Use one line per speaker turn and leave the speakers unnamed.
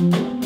Mm-hmm.